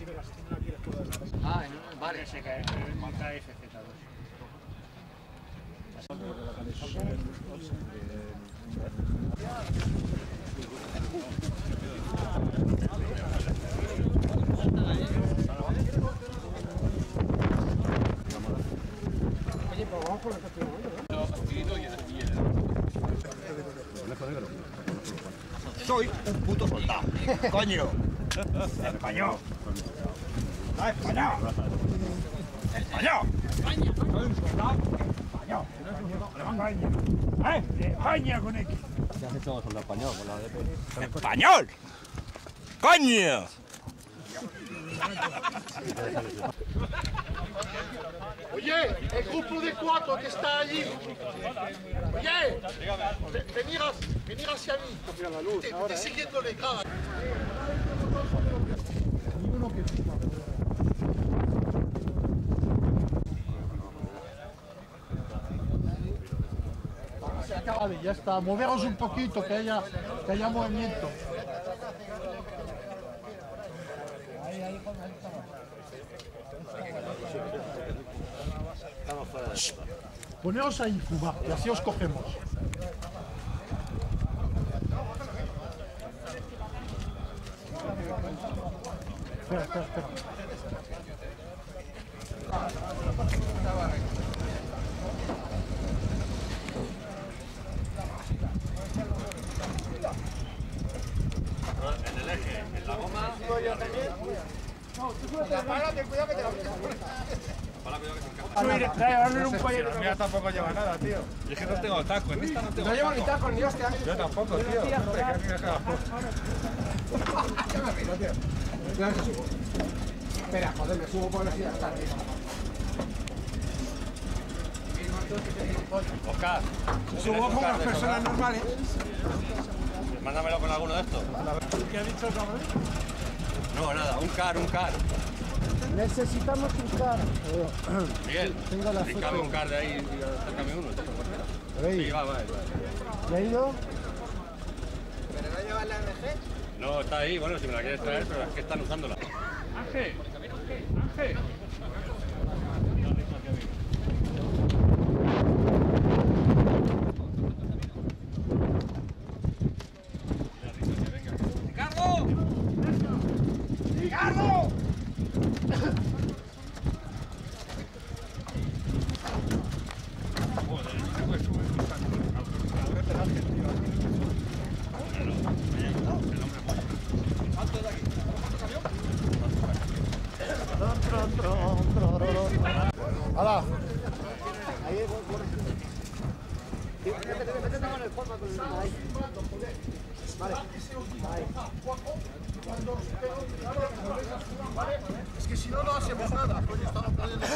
Sí, pero si no la quieres puedo dar. Ah, en- vale. Se cae, marca FZ2. Oye, pues vamos con el continuando, ¿no? Soy un puto soldado. Coño. Español. Español. Español. Soy un soldado. Español. España. ¿Eh? España con X. ¿Qué has español la? ¡Español! ¡Coño! Oye, el grupo de cuatro que está allí. Oye, ve- venir, a- venir hacia mí. Estoy siguiéndole cara. Se acaba de, ya está. Moveros un poquito, que haya, que haya movimiento. Poneos ahí, Cuba, y así os cogemos. Espera, espera, espera. Mira, tampoco lleva nada, tío. Y es que no tengo taco. En esta no tengo No llevo ni taco, ni hostia. Yo tampoco, tío. Espera, joder, me subo por la silla hasta arriba. Oscar. Subo con las personas normales. Mándamelo con alguno de estos. ¿Qué ha dicho el cabrón? No, nada, un car, un car. Necesitamos un cara. Miguel, Tengo la foto. un car de ahí y acércame uno. ¿Veis? Sí, va, va, va. ¿Le ha ido? No, está ahí, bueno, si me la quieres traer, pero es que están usándola. Ángel, Ángel. ¡Hala! Es que si no, no hacemos nada. Coño, estamos perdiendo.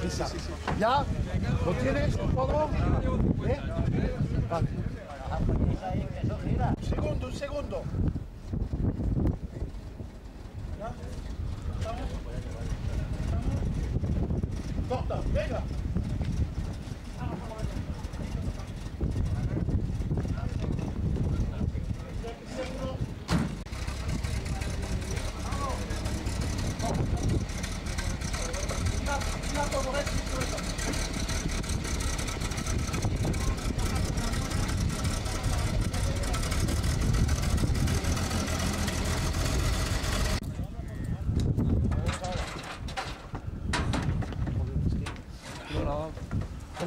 Prisa. ¿Ya? ¿Lo tienes? ¿Eh? Vale. Un segundo, un segundo. Corta, venga.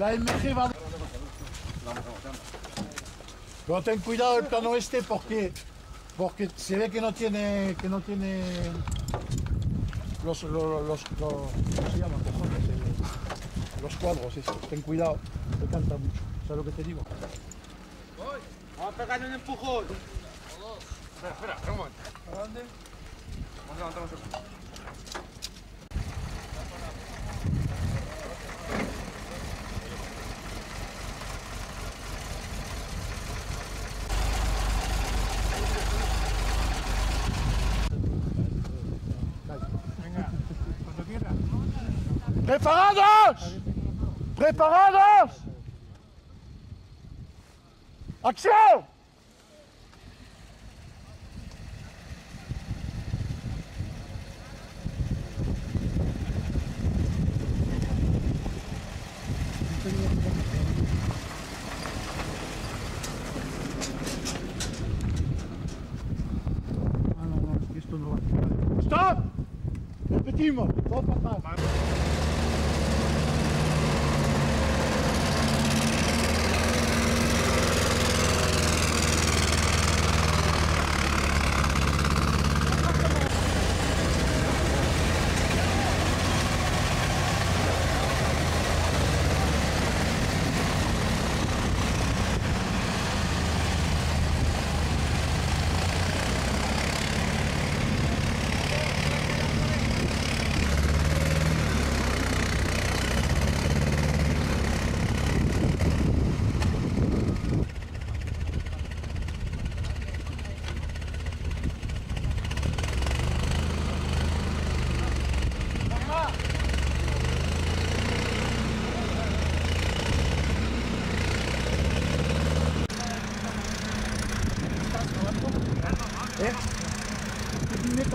El AMG va... Pero ten cuidado el plano este porque porque se ve que no tiene que no tiene los los, los, los- ¿cómo se llaman? Los cuadros estos. Ten cuidado, te canta mucho. ¿Sabes lo que te digo? Vamos a pegarle un empujón. Espera, espera, un. ¿Para dónde? Vamos a levantarnos el ¡Preparados! ¡Preparados! ¡Acción! Ah, no, no, es que esto no va. ¡Stop! Repetimos, todo para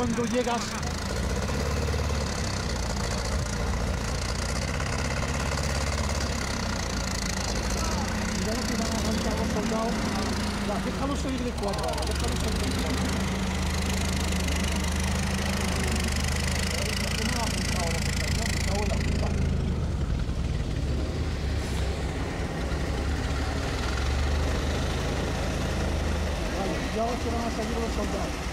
cuando llegas. Cuidado que van a aguantar los soldados. Ya, déjalo salir de cuatro déjalo salir de cuatro. ¿Por qué no ha apuntado los soldados? Me cago en la puta. Vale, y ahora que van a salir los soldados.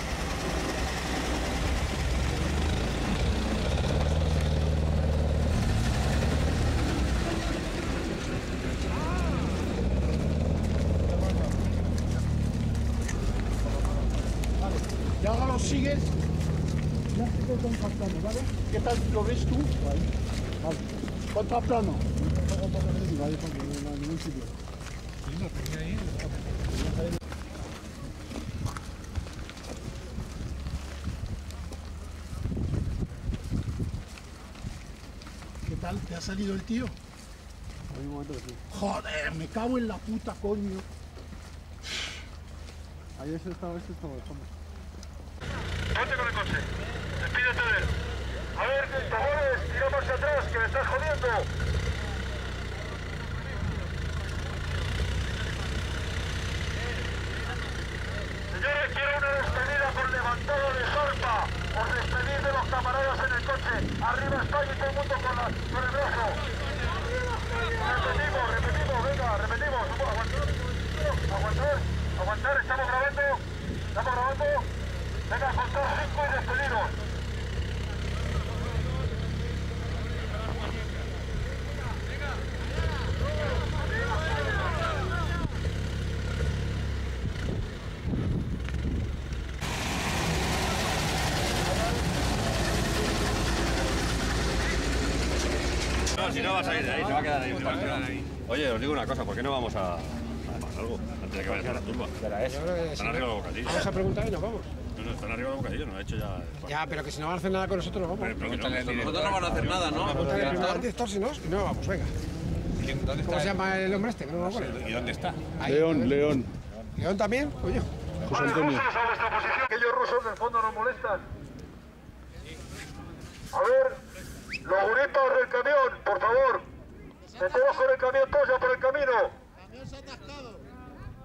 Y ahora los sigues. Ya se están captando, ¿vale? ¿Qué tal lo ves tú? Vale. Vale. Contraplano. Vale, porque no hay ningún sitio. ¿Qué tal? ¿Te ha salido el tío? Joder, me cago en la puta, coño. Ahí ese estaba, este estaba fondo. Ponte con el coche. Despídete de él. A ver, cojones, tira marcha atrás, que me estás jodiendo. Señores, quiero una despedida con levantado de zarpa. Os despedís de los camaradas en el coche. Arriba España y todo el mundo con, la, con el brazo. Repetimos, repetimos, venga, repetimos. Aguantar, aguantar, aguantar, estamos grabando. Estamos grabando. Venga, contar cinco y despediros. No, si no va a salir de ahí, se va a quedar ahí. se va a quedar ahí. Oye, os digo una cosa, ¿por qué no vamos a, a hacer algo antes de que vaya a la tumba? Están arriba del bocadillo. Vamos a preguntar y nos vamos. Están arriba del bocadillo, no ha hecho ya. Ya, pero que si no van a hacer nada con nosotros, nos vamos. Pero que no, que esto no- Nosotros no van a hacer nada, ¿no? Preguntarle primero al director, si no, no, vamos, venga. ¿Dónde ¿Cómo se llama el hombre este? No me acuerdo. ¿Y dónde está? Ahí. León, León. ¿León también? Coño. José Antonio. rusos a vuestra posición. Aquellos rusos del fondo nos molestan. A ver, los guripas del camión, por favor. Meteos con el camión todos ya por el camino.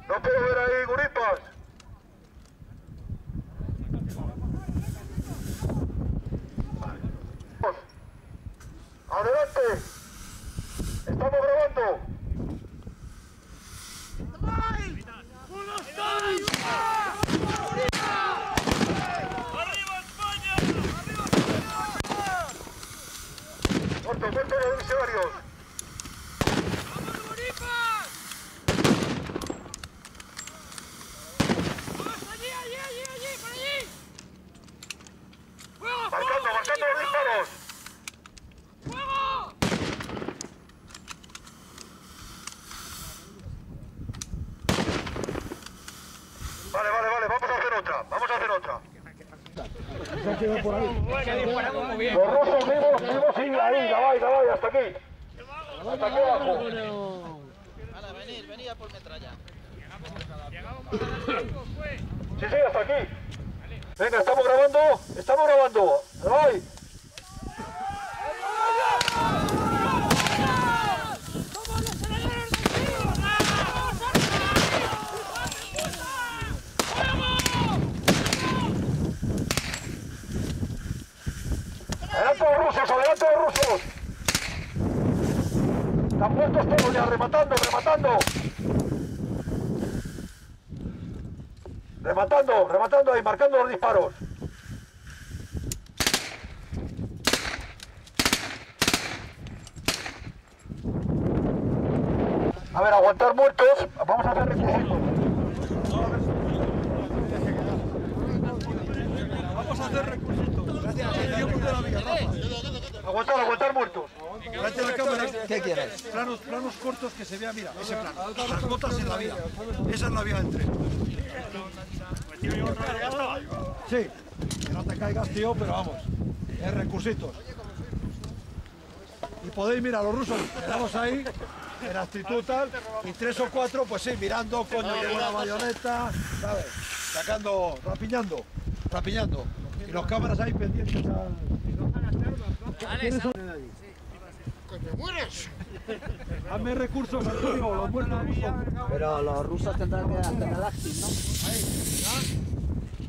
No puedo ver ahí guripas. Adelante. Estamos grabando. Muerto, muerto los diccionarios. Marcando, marcando los disparos. Vale, vale, vale, vamos a hacer otra, vamos a hacer otra. Se ha quedado por ahí. Los rusos vivos, vivos sin ahí, ya va, ya va, hasta aquí. Hasta aquí abajo. Hala, venir, venir a por metralla. Sí, sí, hasta aquí. Venga, estamos grabando, estamos grabando. ¡Ay! ¡Adelante los rusos! ¡Adelante los rusos! Están puestos todos ya, rematando, rematando. Rematando, rematando ahí, marcando los disparos. A ver, aguantar muertos. Vamos a hacer requisitos. Vamos a hacer requisitos. Aguantar, aguantar muertos. Delante de la cámara, ¿qué quieres? Planos, planos cortos que se vea, mira, ese plano. Las botas en la vía. Esa es la vía entre. Sí, que no te caigas, tío, pero vamos. Es recursitos. Y podéis mirar, los rusos quedamos ahí, en actitud tal, y tres o cuatro, pues sí, mirando, coño, con una bayoneta, ¿sabes? Sacando, rapiñando, rapiñando. Y los cámaras ahí pendientes al. ¡Que te mueres! Hazme recursos, Antonio, los muertos rusos. Pero los rusos tendrán que hacer el acting, ¿no?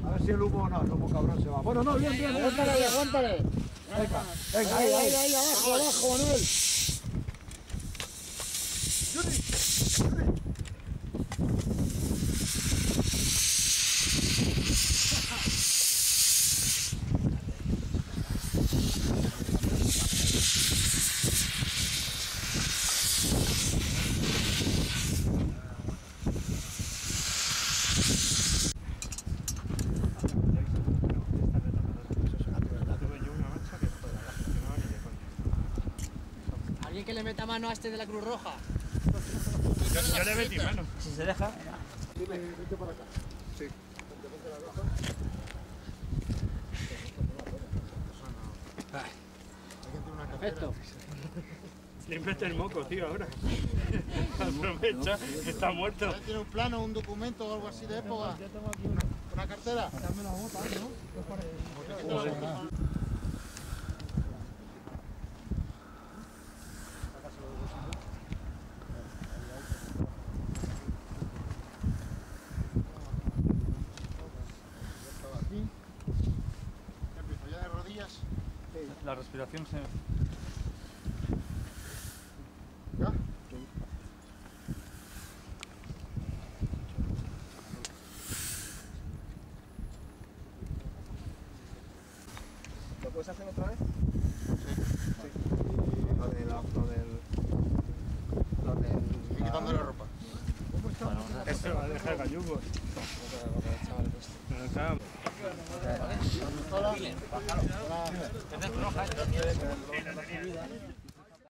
A ver si el humo no, el humo cabrón se va. Bueno, no, bien, bien. Aguántale, aguántale. Venga, venga, Ahí, ahí, ahí, ahí. ahí, abajo, abajo, Manuel. ¿Alguien que le meta mano a este de la Cruz Roja? Si se deja. Perfecto. Le mete el moco, tío, ahora. Aprovecha, está muerto. ¿Tiene un plano, un documento o algo así de época? ¿Una cartera? Aquí. ¿Qué empiezo? ¿Ya de rodillas? Respiración se... ¿Ya? ¿Lo puedes hacer otra vez? Lo del. Lo del. Lo del. Y quitando la ropa. Esto va a dejar gallugos. Hola. Hola.